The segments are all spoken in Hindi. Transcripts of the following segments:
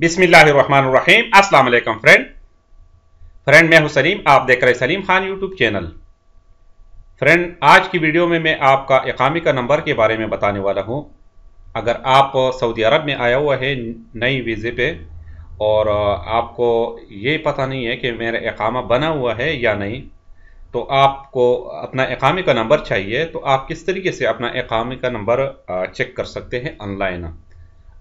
बिस्मिल्लाहिर्रहमानिर्रहीम। अस्सलाम वालेकुम फ्रेंड। फ्रेंड, मैं हूँ सलीम। आप देख रहे Salim Khan YouTube channel. Friend, आज की वीडियो में मैं आपका इकामी का नंबर के बारे में बताने वाला हूँ। अगर आप सऊदी अरब में आया हुआ है नई वीज़े पे, और आपको ये पता नहीं है कि मेरा इकामा बना हुआ है या नहीं तो आपको अपना इकामी का नंबर चाहिए तो आप किस तरीके से अपना इकामी का नंबर चेक कर सकते हैं ऑनलाइन।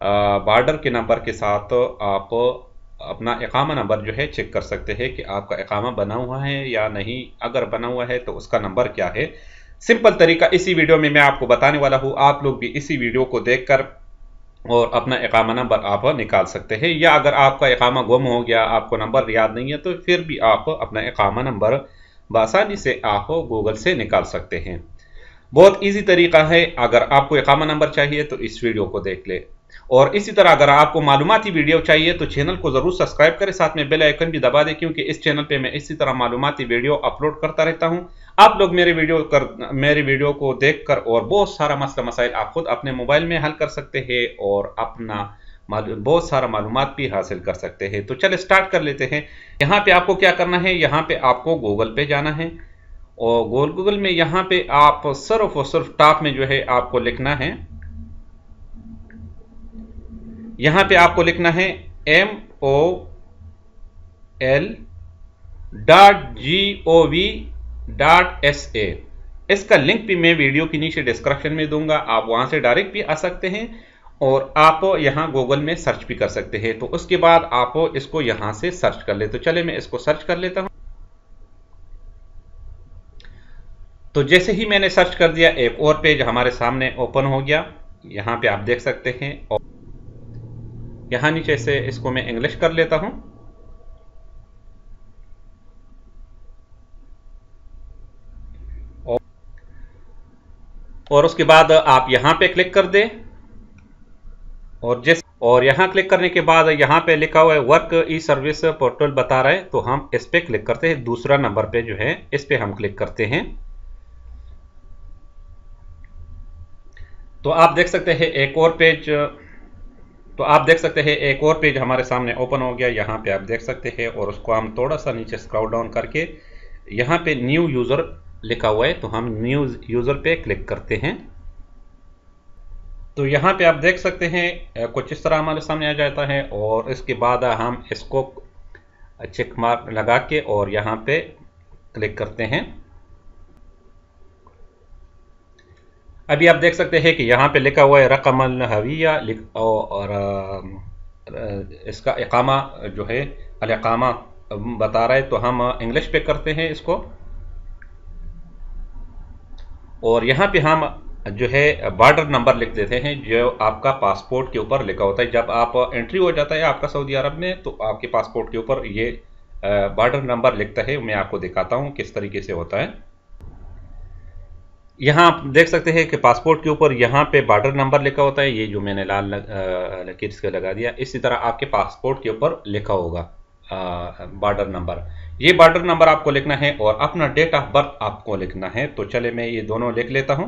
बार्डर के नंबर के साथ आप अपना इकामा नंबर जो है चेक कर सकते हैं कि आपका इकामा बना हुआ है या नहीं। अगर बना हुआ है तो उसका नंबर क्या है? सिंपल तरीका इसी वीडियो में मैं आपको बताने वाला हूँ। आप लोग भी इसी वीडियो को देखकर और अपना इकामा नंबर आप निकाल सकते हैं। या अगर आपका इकामा गुम हो गया, आपको नंबर याद नहीं है तो फिर भी आप अपना इकामा नंबर बसानी से आप गूगल से निकाल सकते हैं। बहुत इजी तरीका है। अगर आपको इकामा नंबर चाहिए तो इस वीडियो को देख ले। और इसी तरह अगर आपको मालूमती वीडियो चाहिए तो चैनल को ज़रूर सब्सक्राइब करें, साथ में बेल आइकन भी दबा दें, क्योंकि इस चैनल पे मैं इसी तरह मालूमती वीडियो अपलोड करता रहता हूँ। आप लोग मेरे वीडियो कर, मेरे वीडियो को देखकर और बहुत सारा मसला मसाइल आप खुद अपने मोबाइल में हल कर सकते हैं और अपना बहुत सारा मालूम भी हासिल कर सकते हैं। तो चले स्टार्ट कर लेते हैं। यहाँ पे आपको क्या करना है? यहाँ पे आपको गूगल पे जाना है और गूगल में यहाँ पे आप सिर्फ़ और सिर्फ़ टॉप में जो है आपको लिखना है। यहाँ पे आपको लिखना है M O L dot G O V dot S A इसका लिंक भी मैं वीडियो के नीचे डिस्क्रिप्शन में दूँगा, आप वहाँ से डायरेक्ट भी आ सकते हैं और आप यहाँ गूगल में सर्च भी कर सकते हैं। तो उसके बाद आप इसको यहाँ से सर्च कर ले। तो चले मैं इसको सर्च कर लेता हूँ। तो जैसे ही मैंने सर्च कर दिया, एक और पेज हमारे सामने ओपन हो गया। यहाँ पे आप देख सकते हैं और यहाँ नीचे से इसको मैं इंग्लिश कर लेता हूँ। और उसके बाद आप यहाँ पे क्लिक कर दें। और जिस और यहाँ क्लिक करने के बाद यहाँ पे लिखा हुआ है वर्क ई सर्विस पोर्टल बता रहा है तो हम इस पे क्लिक करते हैं। दूसरा नंबर पे जो है, इस पे हम क्लिक करते हैं। तो आप देख सकते हैं, एक और पेज तो आप देख सकते हैं, एक और पेज हमारे सामने ओपन हो गया, यहाँ पे आप देख सकते हैं, और उसको हम थोड़ा सा नीचे स्क्रॉल डाउन करके, यहाँ पे न्यू यूज़र लिखा हुआ है तो हम न्यू यूज़र पे क्लिक करते हैं। तो यहाँ पे आप देख सकते हैं कुछ इस तरह हमारे सामने आ जाता है, और इसके बाद हम इसको चेक मार्क लगा के और यहाँ पे क्लिक करते हैं। अभी आप देख सकते हैं कि यहाँ पे लिखा हुआ है रकमल हविया और इसका इकामा जो है अलकामा बता रहा है तो हम इंग्लिश पे करते हैं इसको। और यहाँ पे हम जो है, बॉर्डर नंबर लिख देते हैं, जो आपका पासपोर्ट के ऊपर लिखा होता है। जब आप एंट्री हो जाता है आपका सऊदी अरब में तो आपके पासपोर्ट के ऊपर ये बॉर्डर नंबर लिखता है, मैं आपको दिखाता हूँ किस तरीके से होता है। यहाँ आप देख सकते हैं कि पासपोर्ट के ऊपर यहाँ पे बॉर्डर नंबर लिखा होता है, ये जो मैंने लाल लकीर से लगा दिया, इसी तरह आपके पासपोर्ट के ऊपर लिखा होगा बॉर्डर नंबर ये बॉर्डर नंबर आपको लिखना है और अपना डेट ऑफ़ बर्थ आपको लिखना है। तो चले मैं ये दोनों लिख लेता हूँ।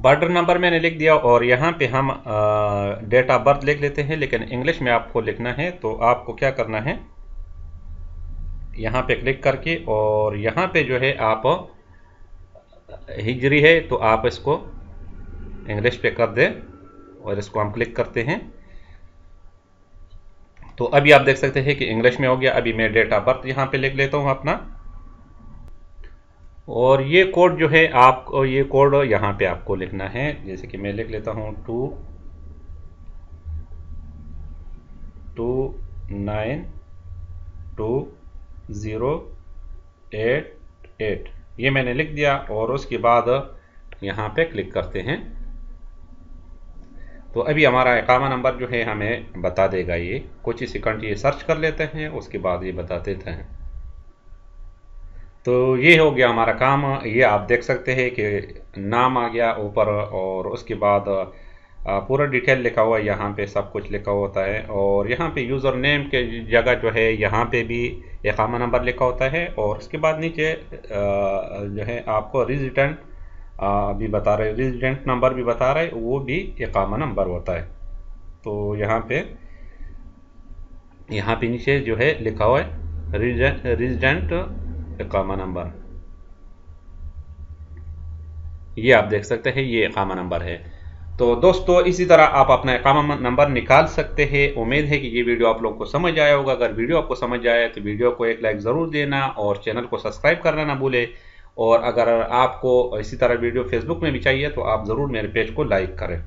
बॉर्डर नंबर मैंने लिख दिया और यहाँ पे हम डेट ऑफ़ बर्थ लिख लेते हैं, लेकिन इंग्लिश में आपको लिखना है तो आपको क्या करना है? यहाँ पे क्लिक करके और यहाँ पे जो है आप हिजरी है तो आप इसको इंग्लिश पे कर दें और इसको हम क्लिक करते हैं। तो अभी आप देख सकते हैं कि इंग्लिश में हो गया। अभी मैं डेट ऑफ़ बर्थ यहाँ पे लिख लेता हूँ अपना। और ये कोड जो है आपको ये कोड यहाँ पे आपको लिखना है। जैसे कि मैं लिख लेता हूँ two two, nine, two zero eight eight ये मैंने लिख दिया और उसके बाद यहाँ पे क्लिक करते हैं। तो अभी हमारा इकामा नंबर जो है हमें बता देगा ये। कुछ ही सेकंड ये सर्च कर लेते हैं, उसके बाद ये बता देते हैं। तो ये हो गया हमारा काम। ये आप देख सकते हैं कि नाम आ गया ऊपर और उसके बाद पूरा डिटेल लिखा हुआ है, यहाँ पे सब कुछ लिखा होता है। और यहाँ पे यूज़र नेम के जगह जो है, यहाँ पे भी इकामा नंबर लिखा होता है। और उसके बाद नीचे जो है, आपको रेजिडेंट भी बता रहे रेजिडेंट नंबर भी बता रहे वो भी इकामा नंबर होता है। तो यहाँ पे यहाँ पे नीचे जो है लिखा हुआ है रेजिडेंट इकामा नंबर। ये आप देख सकते हैं, ये इकामा नंबर है। तो दोस्तों, इसी तरह आप अपना इकामा नंबर निकाल सकते हैं। उम्मीद है कि ये वीडियो आप लोगों को समझ आया होगा। अगर वीडियो आपको समझ आया तो वीडियो को एक लाइक ज़रूर देना और चैनल को सब्सक्राइब करना ना भूले। और अगर आपको इसी तरह वीडियो फेसबुक में भी चाहिए तो आप ज़रूर मेरे पेज को लाइक करें।